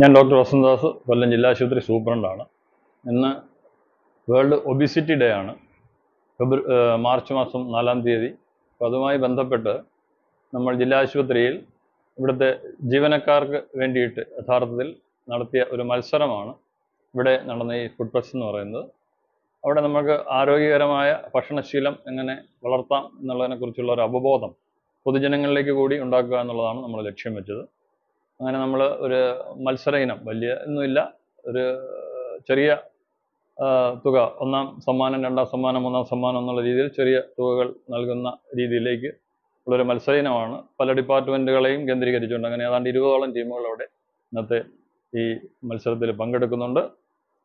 ഞാൻ ഡോക്ടർ വസന്തദാസ് കൊല്ലം ജില്ലാ ആശുപത്രി സൂപ്രണ്ടാണ്. ഇന്ന് വേൾഡ് ഒബിസിറ്റി ഡേ ആണ്. ഫെബ്രു മാർച്ച് മാസം നാലാം തീയതി. അപ്പോൾ അതുമായി ബന്ധപ്പെട്ട് നമ്മൾ ജില്ലാ ആശുപത്രിയിൽ ഇവിടുത്തെ ജീവനക്കാർക്ക് വേണ്ടിയിട്ട് യഥാർത്ഥത്തിൽ നടത്തിയ ഒരു മത്സരമാണ് ഇവിടെ നടന്ന ഈ ഫുഡ് ഫെസ്റ്റ് എന്ന് പറയുന്നത്. അവിടെ നമുക്ക് ആരോഗ്യകരമായ ഭക്ഷണശീലം എങ്ങനെ വളർത്താം എന്നുള്ളതിനെക്കുറിച്ചുള്ള ഒരു അവബോധം പൊതുജനങ്ങളിലേക്ക് കൂടി ഉണ്ടാക്കുക എന്നുള്ളതാണ് നമ്മൾ ലക്ഷ്യം വെച്ചത്. അങ്ങനെ നമ്മൾ ഒരു മത്സര ഇനം വലിയ ഒന്നുമില്ല ഒരു ചെറിയ തുക ഒന്നാം സമ്മാനം രണ്ടാം സമ്മാനം മൂന്നാം സമ്മാനം എന്നുള്ള രീതിയിൽ ചെറിയ തുകകൾ നൽകുന്ന രീതിയിലേക്ക് ഉള്ളൊരു മത്സര ഇനമാണ്. പല ഡിപ്പാർട്ട്മെന്റുകളെയും കേന്ദ്രീകരിച്ചുകൊണ്ട് അങ്ങനെ ഏതാണ്ട് ഇരുപതോളം ടീമുകൾ അവിടെ ഇന്നത്തെ ഈ മത്സരത്തിൽ പങ്കെടുക്കുന്നുണ്ട്.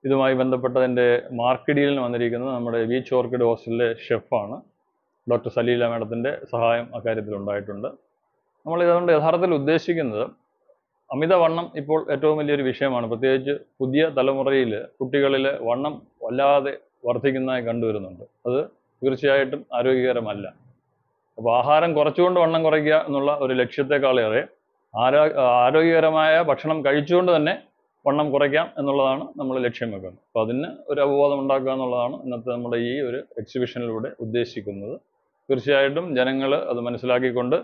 ഇതുമായി ബന്ധപ്പെട്ടതിന്റെ മാർക്കഡിയിൽ വന്നിരിക്കുന്നത് നമ്മുടെ ബീച്ച് ഓർക്കിഡ് ഹോസ്റ്റലിലെ ഷെഫാണ്. ഡോക്ടർ സലീല മാഡത്തിന്റെ സഹായം അക്കാര്യത്തിൽ ഉണ്ടായിട്ടുണ്ട്. നമ്മൾ ഇതുകൊണ്ട് യഥാർത്ഥത്തിൽ ഉദ്ദേശിക്കുന്നത് അമിതവണ്ണം ഇപ്പോൾ ഏറ്റവും വലിയൊരു വിഷയമാണ്. പ്രത്യേകിച്ച് പുതിയ തലമുറയിൽ കുട്ടികളിൽ വണ്ണം വല്ലാതെ വർദ്ധിക്കുന്നതായി കണ്ടുവരുന്നുണ്ട്. അത് തീർച്ചയായിട്ടും ആരോഗ്യകരമല്ല. അപ്പോൾ ആഹാരം കുറച്ചുകൊണ്ട് വണ്ണം കുറയ്ക്കുക എന്നുള്ള ഒരു ലക്ഷ്യത്തെക്കാളേറെ ആരോ ആരോഗ്യകരമായ ഭക്ഷണം കഴിച്ചുകൊണ്ട് തന്നെ വണ്ണം കുറയ്ക്കാം എന്നുള്ളതാണ് നമ്മൾ ലക്ഷ്യം വെക്കുന്നത്. അപ്പോൾ അതിന് ഒരു അവബോധം ഉണ്ടാക്കുക എന്നുള്ളതാണ് ഇന്നത്തെ നമ്മുടെ ഈ ഒരു എക്സിബിഷനിലൂടെ ഉദ്ദേശിക്കുന്നത്. തീർച്ചയായിട്ടും ജനങ്ങൾ അത് മനസ്സിലാക്കിക്കൊണ്ട്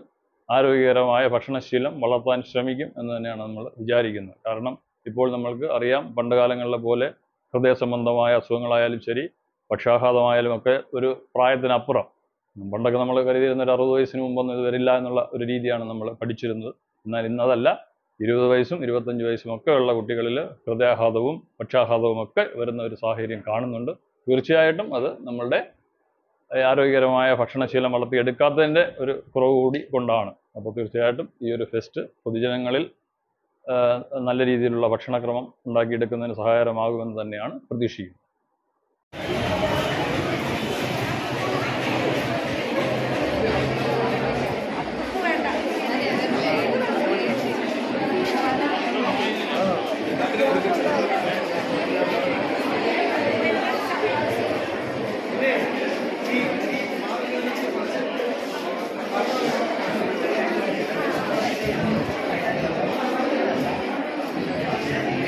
ആരോഗ്യകരമായ ഭക്ഷണശീലം വളർത്താൻ ശ്രമിക്കും എന്ന് തന്നെയാണ് നമ്മൾ വിചാരിക്കുന്നത്. കാരണം ഇപ്പോൾ നമ്മൾക്ക് അറിയാം പണ്ട് കാലങ്ങളിലെ പോലെ ഹൃദയ സംബന്ധമായ അസുഖങ്ങളായാലും ശരി പക്ഷാഘാതമായാലും ഒക്കെ ഒരു പ്രായത്തിനപ്പുറം. പണ്ടൊക്കെ നമ്മൾ കരുതിയിരുന്ന ഒരു അറുപത് വയസ്സിന് മുമ്പൊന്നും ഇത് വരില്ല എന്നുള്ള ഒരു രീതിയാണ് നമ്മൾ പഠിച്ചിരുന്നത്. എന്നാൽ ഇന്നതല്ല. ഇരുപത് വയസ്സും ഇരുപത്തഞ്ച് വയസ്സും ഒക്കെ ഉള്ള കുട്ടികളിൽ ഹൃദയാഘാതവും പക്ഷാഘാതവും ഒക്കെ വരുന്ന ഒരു സാഹചര്യം കാണുന്നുണ്ട്. തീർച്ചയായിട്ടും അത് നമ്മളുടെ ആരോഗ്യകരമായ ഭക്ഷണശീലം വളർത്തിയെടുക്കാത്തതിന്റെ ഒരു കുറവ് കൂടി കൊണ്ടാണ്. അപ്പോൾ തീർച്ചയായിട്ടും ഈ ഒരു ഫെസ്റ്റ് പൊതുജനങ്ങളിൽ നല്ല രീതിയിലുള്ള ഭക്ഷണക്രമം ഉണ്ടാക്കിയെടുക്കുന്നതിന് സഹായകരമാകുമെന്ന് തന്നെയാണ് പ്രതീക്ഷിക്കുന്നത്. Yes.